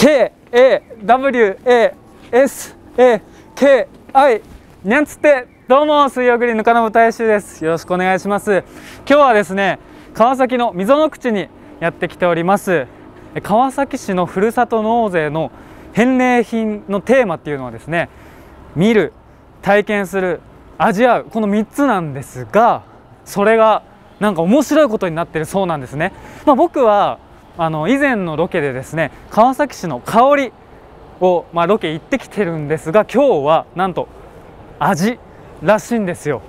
KAWASAKI にゃんつってどうも水曜グリーンの金本大衆です。よろしくお願いします。今日はですね川崎の溝の口にやってきております。川崎市のふるさと納税の返礼品のテーマっていうのはですね見る体験する味わうこの3つなんですがそれがなんか面白いことになってるそうなんですね、まあ、僕はあの以前のロケでですね川崎市の香りを、まあ、ロケ行ってきてるんですが今日はなんと味らしいんですよ。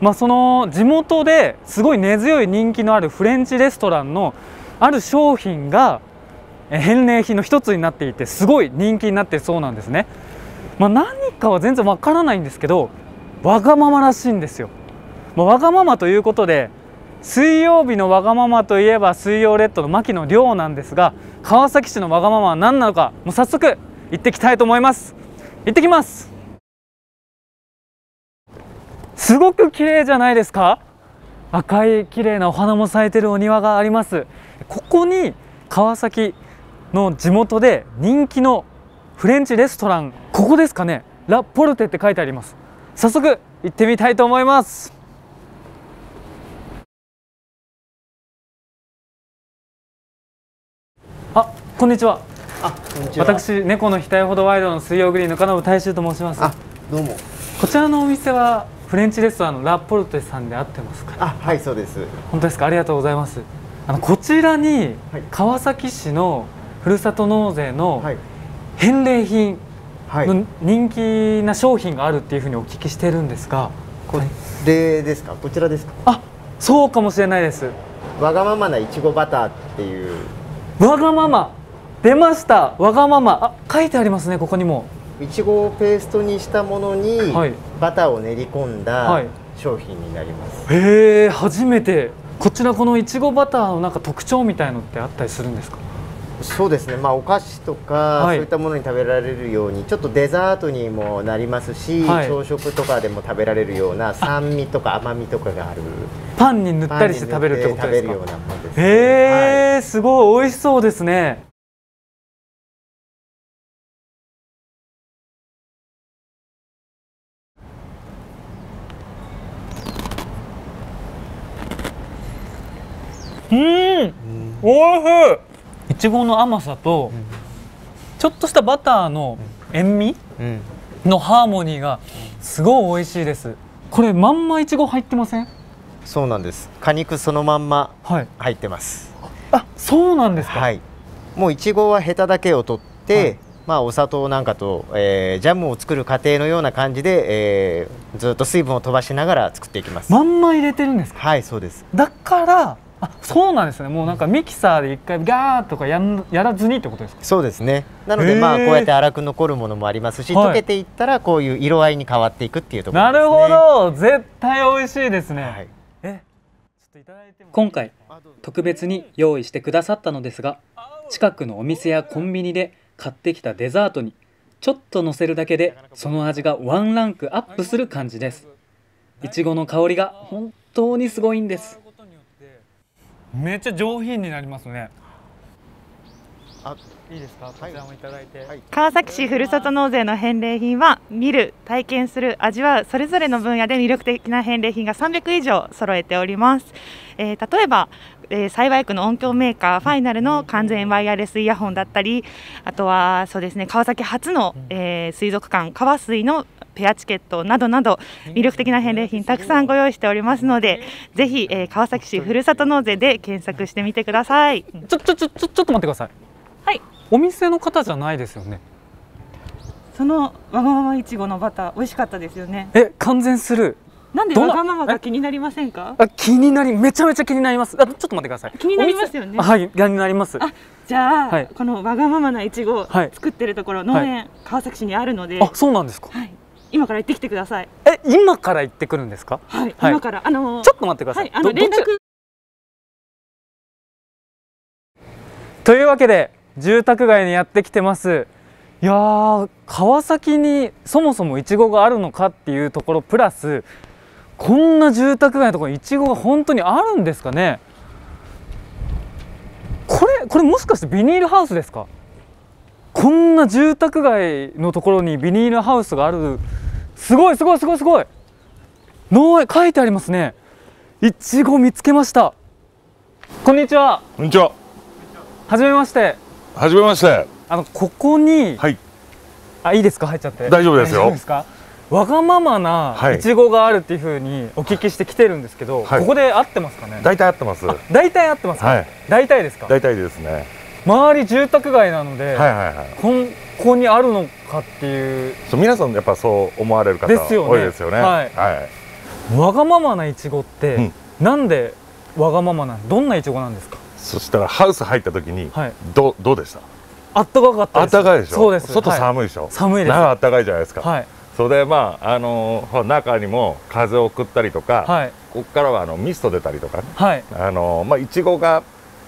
まあ、その地元ですごい根強い人気のあるフレンチレストランのある商品が返礼品の一つになっていてすごい人気になってそうなんですね。まあ、何かは全然わからないんですけどわがままらしいんですよ。まあ、わがままということで水曜日のわがままといえば水曜レッドの牧野亮なんですが川崎市のわがままは何なのかもう早速行ってきたいと思います。行ってきます。すごく綺麗じゃないですか。赤い綺麗なお花も咲いてるお庭があります。ここに川崎の地元で人気のフレンチレストランここですかね。ラ・ポルテって書いてあります。早速行ってみたいと思います。こんにちは。あ、こんにちは。私、猫の額ほどワイドの水曜グリーンの金本大衆と申します。あ、どうも。こちらのお店はフレンチレストランのラ・ポルテさんで合ってますか。あ、はい、そうです。本当ですか？ありがとうございます。あのこちらに川崎市のふるさと納税の返礼品の人気な商品があるっていうふうにお聞きしてるんですが、これですか？こちらですか？あ、そうかもしれないです。わがままないちごバターっていうわがまま出ました。わがまま。あ書いてありますねここにも。いちごをペーストにしたものに、はい、バターを練り込んだ商品になります、はい、へえ初めて。こちらこのいちごバターのなんか特徴みたいのってあったりするんですか？そうですね、まあ、お菓子とか、そういったものに食べられるようにちょっとデザートにもなりますし、はい、朝食とかでも食べられるような酸味とか甘みとかがある。パンに塗ったりして食べるってことですか？へえ、はい、すごい。美味しそうですねうん、おいしい。いちごの甘さと、ちょっとしたバターの塩味のハーモニーがすごい美味しいです。これまんまいちご入ってません？そうなんです。果肉そのまんま入ってます、はい、あそうなんですか、はい、もういちごはヘタだけを取って、はい、まあ、お砂糖なんかと、えー、ジャムを作る過程のような感じで、えー、ずっと水分を飛ばしながら作っていきます。まんま入れてるんですか？はいそうです。だからあそうなんですね。もうなんかミキサーで一回ガーとかやんやらずにってことですか？そうですね。なのでまあこうやって粗く残るものもありますし、溶けていったらこういう色合いに変わっていくっていうところです、ね、なるほど。絶対美味しいですね、はい、え今回特別に用意してくださったのですが近くのお店やコンビニで買ってきたデザートにちょっとのせるだけでその味がワンランクアップする感じです。いちごの香りが本当にすごいんですめっちゃ上品になりますね。あいいですか？こちらもいただいて、はい、川崎市ふるさと納税の返礼品は見る体験する味わうそれぞれの分野で魅力的な返礼品が300以上揃えております、えー、例えばえー、幸区の音響メーカーファイナルの完全ワイヤレスイヤホンだったりあとはそうですね川崎初の、えー、水族館川水のペアチケットなどなど魅力的な返礼品たくさんご用意しておりますのでぜひ、えー、川崎市ふるさと納税で検索してみてください。ちょちょちょちょちょっと待ってください。はい。お店の方じゃないですよね。そのわがままいちごのバター美味しかったですよね。え完全する。なんでわがままが気になりませんか？あ気になりめちゃめちゃ気になります。あちょっと待ってください。気になりますよね。はい気になります。あじゃあ、はい、このわがままないちご作ってるところ、農園、川崎市にあるので。あそうなんですか、はい、今から行ってきてください。え今から行ってくるんですか？はい、今から。あのー、ちょっと待ってください、あの連絡。というわけで住宅街にやってきてます。いや川崎にそもそもいちごがあるのかっていうところプラスこんな住宅街のところにいちごが本当にあるんですかね？これこれもしかしてビニールハウスですか？こんな住宅街のところにビニールハウスがあるすごいすごいすごいすごい。農園書いてありますね。いちご見つけました。こんにちは。こんにちは。はじめまして。はじめまして。あのここに、はい。あいいですか？入っちゃって。大丈夫ですよ。大ですか？わがままなはい。いちごがあるっていうふうにお聞きして来てるんですけど、はい。ここで合ってますかね？大体合ってます。あ大体合ってますか、はい。大体ですか？大体ですね。周り住宅街なので、はいはいはい。こんここにあるのかっていうそう皆さんやっぱそう思われる方ですよね多いですよね。はいはい。わがままないちごって、うんなんでわがままなんどんないちごなんですか？そしたらハウス入った時にはいどうどうでした？あったかかったあですったかいでしょ？そうです外はい寒いでしょ？寒いです中あったかいじゃないですか。はいそれでまああのー中にも風を送ったりとか、はいここからはあのミスト出たりとかね、はいあのーまあいちごが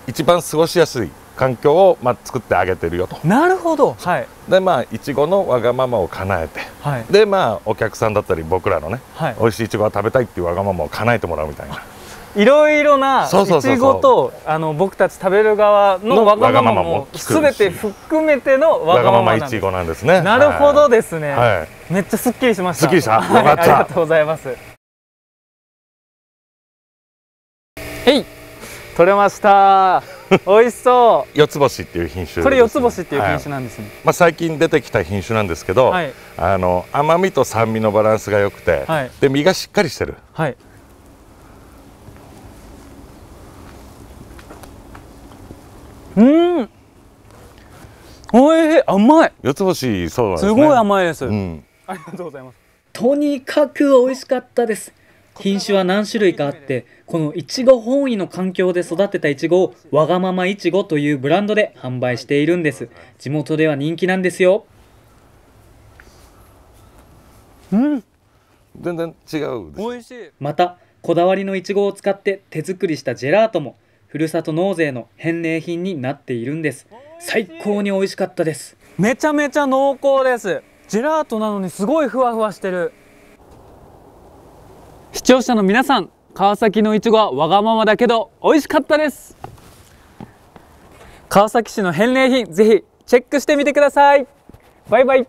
一番過ごしやすい環境をまあ作ってあげてるよと。なるほど。はい。でまあいちごのわがままを叶えて。はい。でまあお客さんだったり僕らのねはい。美味しいいちごが食べたいっていうわがままを叶えてもらうみたいな。いろいろないちごとあの僕たち食べる側ののわがままも全て含めてのわわががままいちごなんですね。なるほどですね、はい、はい。めっちゃすっきりしました。すっきりした？はい。ありがとうございます。えい。取れました 美味しそ四つ星っていう品種ね、うこれ四つ星っていう品はい種なんですね。まあ、最近出てきた品種なんですけど、はい。あの甘みと酸味のバランスが良くて、はい。で実がしっかりしてる。はい。うん。おい。甘い。四つ星そうなんですね。すごい甘いです、うん、ありがとうございます。とにかく美味しかったです品種は何種類かあってこのいちご本位の環境で育てたいちごをわがままいちごというブランドで販売しているんです。地元では人気なんですよ。うん。全然違う美味しい。またこだわりのいちごを使って手作りしたジェラートもふるさと納税の返礼品になっているんです。最高に美味しかったです。めちゃめちゃ濃厚です。ジェラートなのにすごいふわふわしてる視聴者の皆さん川崎のいちごはわがままだけど美味しかったです。川崎市の返礼品ぜひチェックしてみてください。バイバイ。